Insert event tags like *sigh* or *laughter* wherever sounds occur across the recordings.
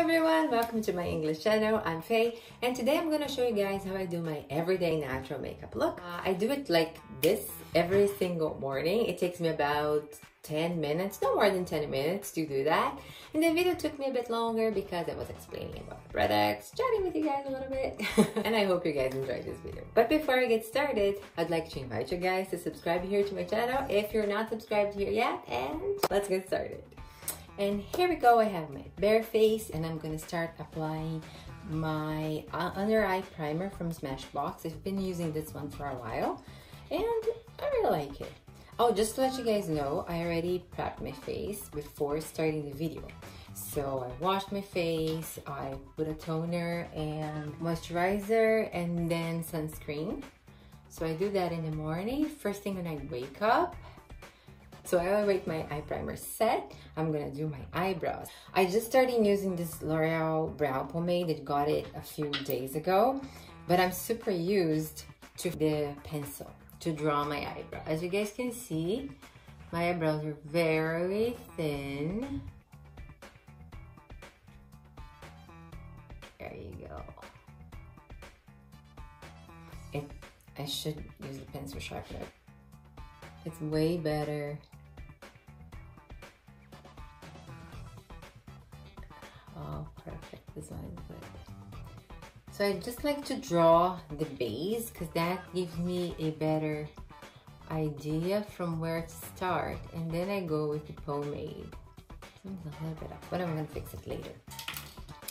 everyone, welcome to my English channel. I'm Fe and today I'm gonna show you guys how I do my everyday natural makeup look. Uh, I do it like this every single morning. It takes me about 10 minutes, no more than 10 minutes to do that. And the video took me a bit longer because I was explaining about the products, chatting with you guys a little bit. *laughs* and I hope you guys enjoyed this video. But before I get started, I'd like to invite you guys to subscribe here to my channel if you're not subscribed here yet. And let's get started. And here we go, I have my bare face and I'm gonna start applying my uh, under eye primer from Smashbox. I've been using this one for a while and I really like it. Oh, just to let you guys know, I already prepped my face before starting the video. So I washed my face, I put a toner and moisturizer and then sunscreen. So I do that in the morning, first thing when I wake up. So I wait my eye primer set. I'm gonna do my eyebrows. I just started using this L'Oreal brow pomade. I got it a few days ago, but I'm super used to the pencil to draw my eyebrow. As you guys can see, my eyebrows are very thin. There you go. It, I should use the pencil sharpener. It's way better this one good. So I just like to draw the base because that gives me a better idea from where to start. And then I go with the pomade. Seems a little bit up, but I'm gonna fix it later.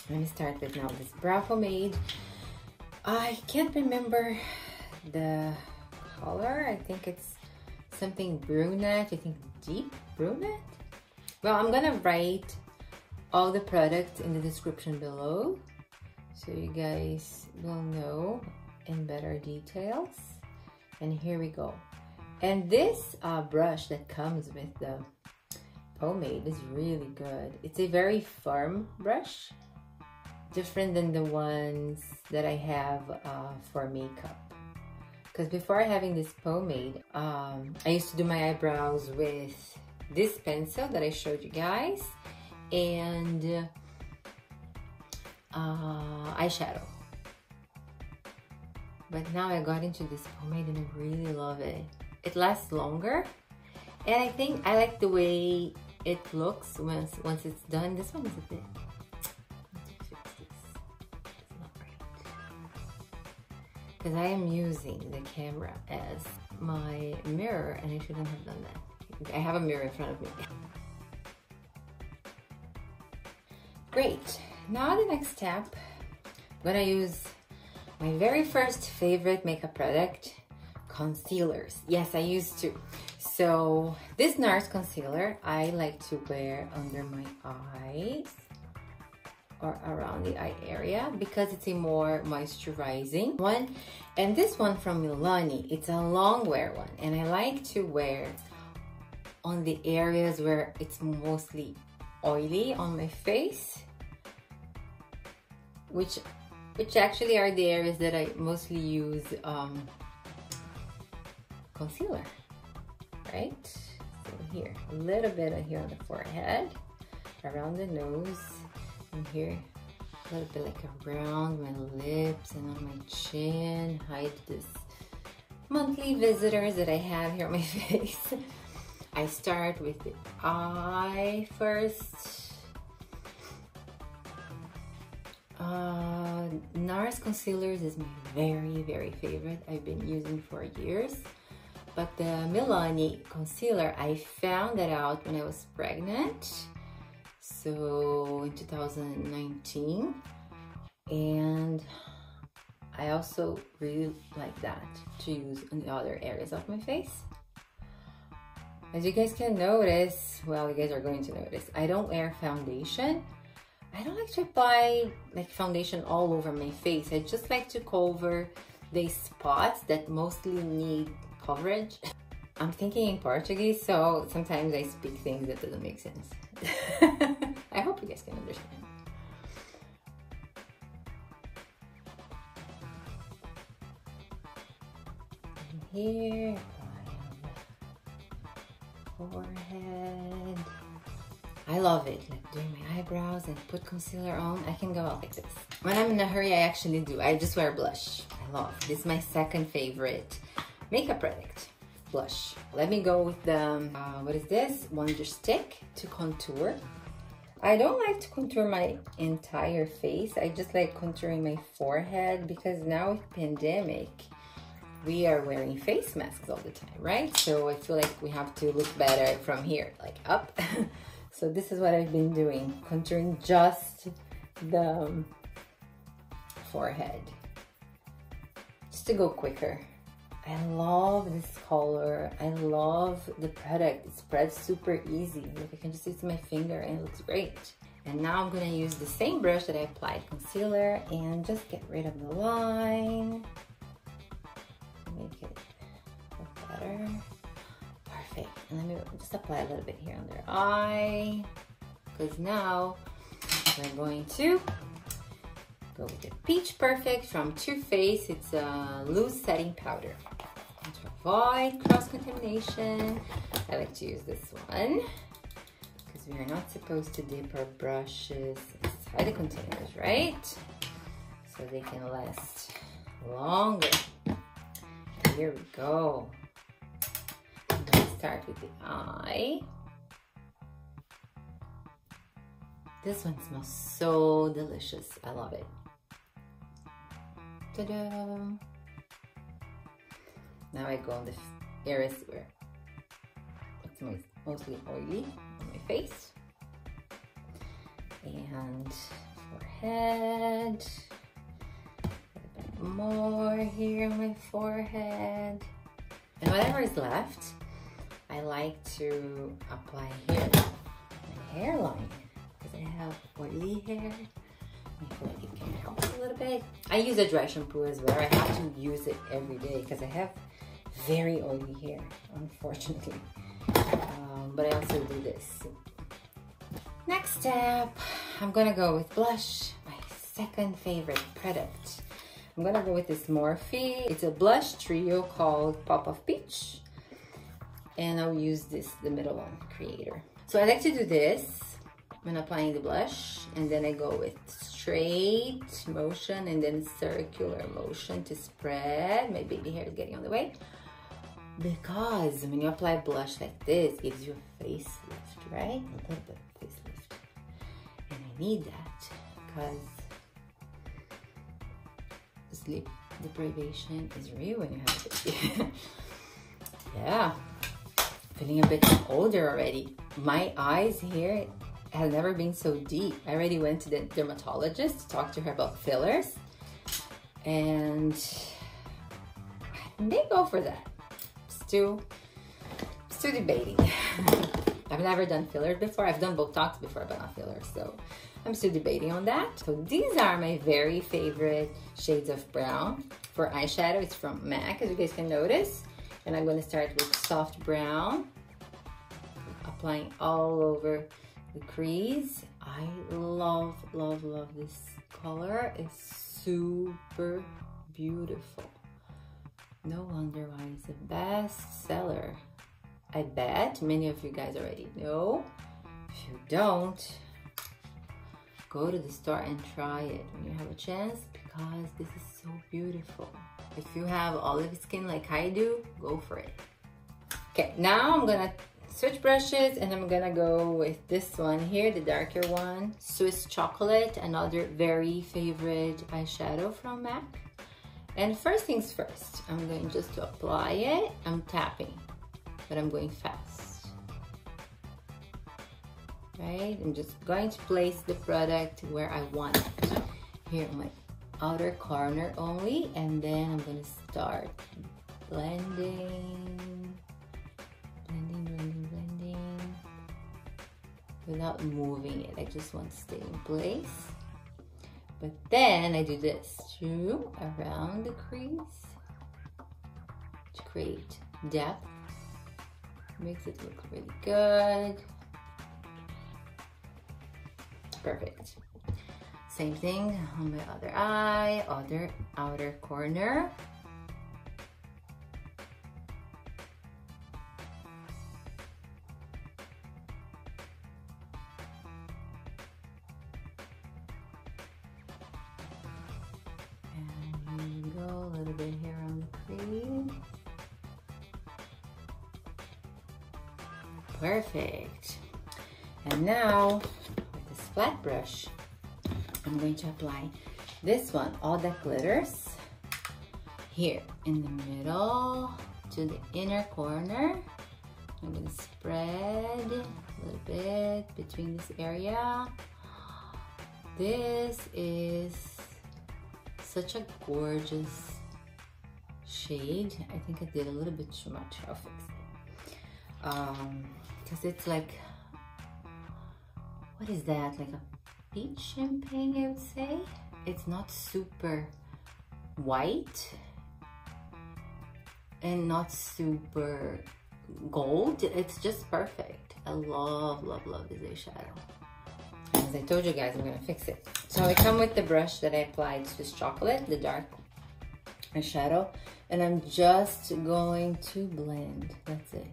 Let me start with now this brow pomade. I can't remember the color. I think it's something brunette. I think deep brunette. Well, I'm gonna write all the products in the description below so you guys will know in better details. And here we go. And this uh, brush that comes with the pomade is really good. It's a very firm brush different than the ones that I have uh, for makeup. Because before having this pomade um, I used to do my eyebrows with this pencil that I showed you guys and uh, eyeshadow. But now I got into this pomade and I really love it. It lasts longer and I think I like the way it looks once, once it's done. This one is a bit... Because I am using the camera as my mirror and I shouldn't have done that. I have a mirror in front of me. Great, now the next step, I'm gonna use my very first favorite makeup product, concealers. Yes, I used to. So this NARS concealer, I like to wear under my eyes or around the eye area because it's a more moisturizing one. And this one from Milani, it's a long wear one. And I like to wear on the areas where it's mostly oily on my face which which actually are the areas that I mostly use um, concealer right? So here a little bit of here on the forehead around the nose and here a little bit like around my lips and on my chin hide this monthly visitors that I have here on my *laughs* face I start with the eye first. Uh, NARS Concealers is my very, very favorite. I've been using for years. But the Milani concealer, I found that out when I was pregnant. So in 2019. And I also really like that to use in the other areas of my face. As you guys can notice, well, you guys are going to notice, I don't wear foundation. I don't like to apply like foundation all over my face. I just like to cover the spots that mostly need coverage. *laughs* I'm thinking in Portuguese, so sometimes I speak things that doesn't make sense. *laughs* I hope you guys can understand. And here, forehead. I love it. Like doing my eyebrows and put concealer on, I can go out like this. When I'm in a hurry, I actually do. I just wear blush. I love. This is my second favorite makeup product. Blush. Let me go with the, um, uh, what is this? Wonder Stick to contour. I don't like to contour my entire face. I just like contouring my forehead because now with pandemic, we are wearing face masks all the time, right? So I feel like we have to look better from here, like up. *laughs* so this is what I've been doing, contouring just the um, forehead, just to go quicker. I love this color. I love the product. It spreads super easy. Like I can just use my finger and it looks great. And now I'm gonna use the same brush that I applied concealer and just get rid of the line. Make it look better. Perfect. And let me just apply a little bit here under eye. Because now we're going to go with the Peach Perfect from Too Faced. It's a loose setting powder. And to avoid cross-contamination, I like to use this one because we are not supposed to dip our brushes inside the containers, right? So they can last longer. Here we go. I'm gonna start with the eye. This one smells so delicious. I love it. Now I go on the areas where it's mostly oily on my face. And forehead. More here on my forehead. And whatever is left, I like to apply here my hairline because I have oily hair I feel like it can help a little bit. I use a dry shampoo as well. I have to use it every day because I have very oily hair, unfortunately. Um, but I also do this. Next step, I'm gonna go with blush, my second favorite product. I'm gonna go with this Morphe. It's a blush trio called Pop of Peach. And I'll use this, the middle one, Creator. So I like to do this when applying the blush and then I go with straight motion and then circular motion to spread. My baby hair is getting on the way. Because when you apply blush like this, it gives you a facelift, right? A little bit of facelift. And I need that because sleep deprivation is real when you have a *laughs* yeah, feeling a bit older already. My eyes here have never been so deep. I already went to the dermatologist to talk to her about fillers and I may go for that. Still, still debating. *laughs* I've never done fillers before. I've done Botox before, but not fillers. So I'm still debating on that. So these are my very favorite shades of brown. For eyeshadow, it's from MAC, as you guys can notice. And I'm gonna start with soft brown, applying all over the crease. I love, love, love this color. It's super beautiful. No wonder why it's a best seller. I bet many of you guys already know. If you don't, go to the store and try it when you have a chance because this is so beautiful. If you have olive skin like I do, go for it. Okay, now I'm gonna switch brushes and I'm gonna go with this one here, the darker one. Swiss Chocolate, another very favorite eyeshadow from MAC. And first things first, I'm going just to apply it. I'm tapping, but I'm going fast. Right, I'm just going to place the product where I want it. Here my outer corner only, and then I'm gonna start blending blending, blending, blending, without moving it. I just want to stay in place. But then I do this too around the crease to create depth. Makes it look really good perfect. Same thing on my other eye, other outer corner. perfect. And now flat brush, I'm going to apply this one, all that glitters, here in the middle to the inner corner. I'm gonna spread a little bit between this area. This is such a gorgeous shade. I think I did a little bit too much. I'll fix it. Um, because it's like, what is that? Like a peach champagne, I would say. It's not super white and not super gold. It's just perfect. I love, love, love this eyeshadow. As I told you guys, I'm gonna fix it. So I come with the brush that I applied Swiss Chocolate, the dark eyeshadow, and I'm just going to blend, that's it.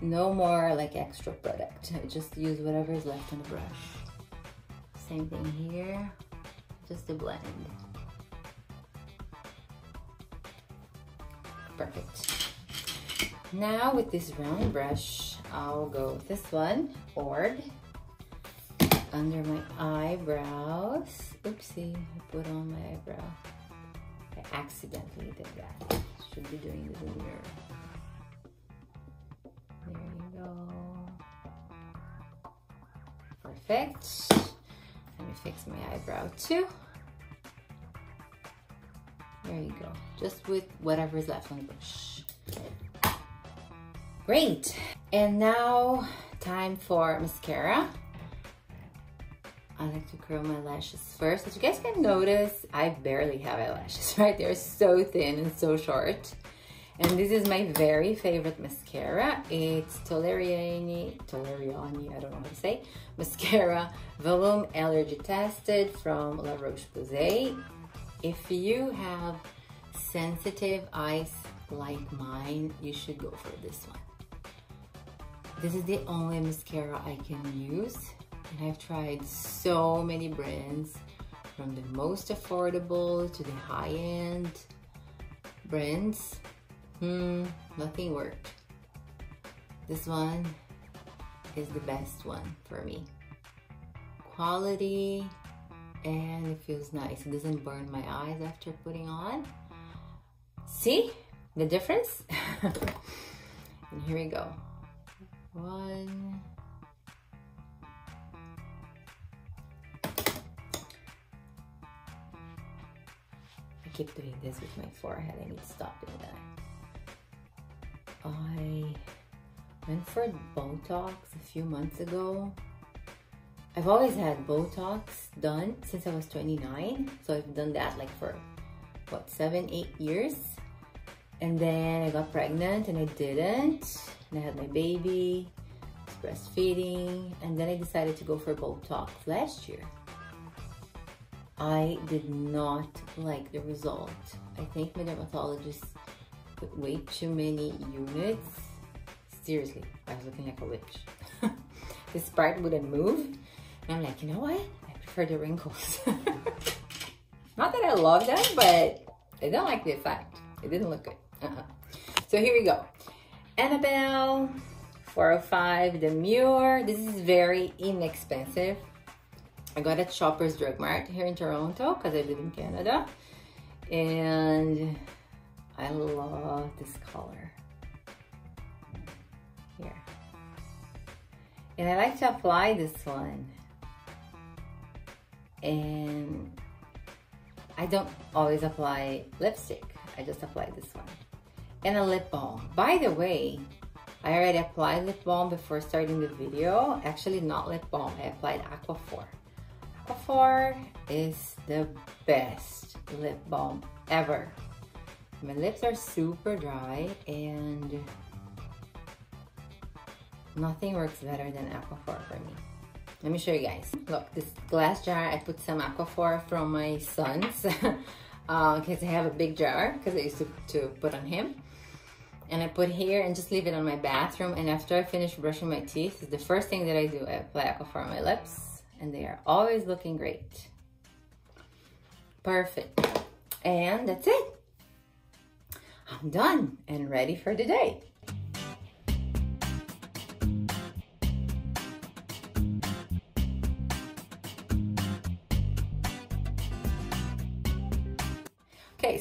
No more like extra product. I just use whatever is left on the brush. Same thing here, just to blend. Perfect. Now with this round brush, I'll go with this one, Orb, under my eyebrows. Oopsie, I put on my eyebrow. I accidentally did that. Should be doing this in the mirror. Perfect. Let me fix my eyebrow too. There you go. Just with whatever's left on the brush. Great. And now time for mascara. I like to curl my lashes first. As you guys can notice, I barely have eyelashes, *laughs* right? They're so thin and so short. And this is my very favorite mascara. It's Toleriani, Toleriani, I don't know how to say, mascara, volume allergy tested from La Roche-Posay. If you have sensitive eyes like mine, you should go for this one. This is the only mascara I can use. And I've tried so many brands from the most affordable to the high-end brands. Hmm, nothing worked. This one is the best one for me. Quality, and it feels nice. It doesn't burn my eyes after putting on. See the difference? *laughs* and here we go. One. I keep doing this with my forehead. I need to stop doing that. I went for Botox a few months ago I've always had Botox done since I was 29. So I've done that like for what, seven, eight years. And then I got pregnant and I didn't. And I had my baby, breastfeeding. And then I decided to go for Botox last year. I did not like the result. I think my dermatologist put way too many units. Seriously, I was looking like a witch. *laughs* this part wouldn't move. And I'm like, you know what? I prefer the wrinkles. *laughs* Not that I love them, but I don't like the effect. It didn't look good. Uh. So here we go. Annabelle 405 Demure. This is very inexpensive. I got at Shoppers Drug Mart here in Toronto because I live in Canada. And I love this color. Here. And I like to apply this one and I don't always apply lipstick. I just apply this one. And a lip balm. By the way, I already applied lip balm before starting the video. Actually, not lip balm. I applied Aquaphor. Aquaphor is the best lip balm ever. My lips are super dry and nothing works better than Aquaphor for me. Let me show you guys. Look, this glass jar, I put some Aquaphor from my son's because *laughs* uh, I have a big jar because I used to, to put on him. And I put here and just leave it on my bathroom. And after I finish brushing my teeth, is the first thing that I do, I apply Aquaphor on my lips and they are always looking great. Perfect. And that's it. I'm done and ready for the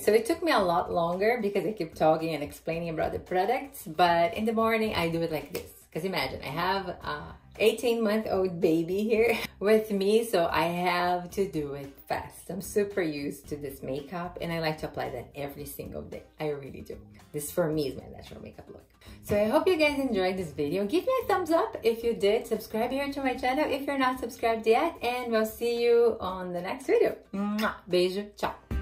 so it took me a lot longer because I keep talking and explaining about the products, but in the morning I do it like this. Because imagine, I have a 18 month old baby here *laughs* with me, so I have to do it fast. I'm super used to this makeup and I like to apply that every single day. I really do. This for me is my natural makeup look. So I hope you guys enjoyed this video. Give me a thumbs up if you did. Subscribe here to my channel if you're not subscribed yet. And we'll see you on the next video. Beijo, tchau.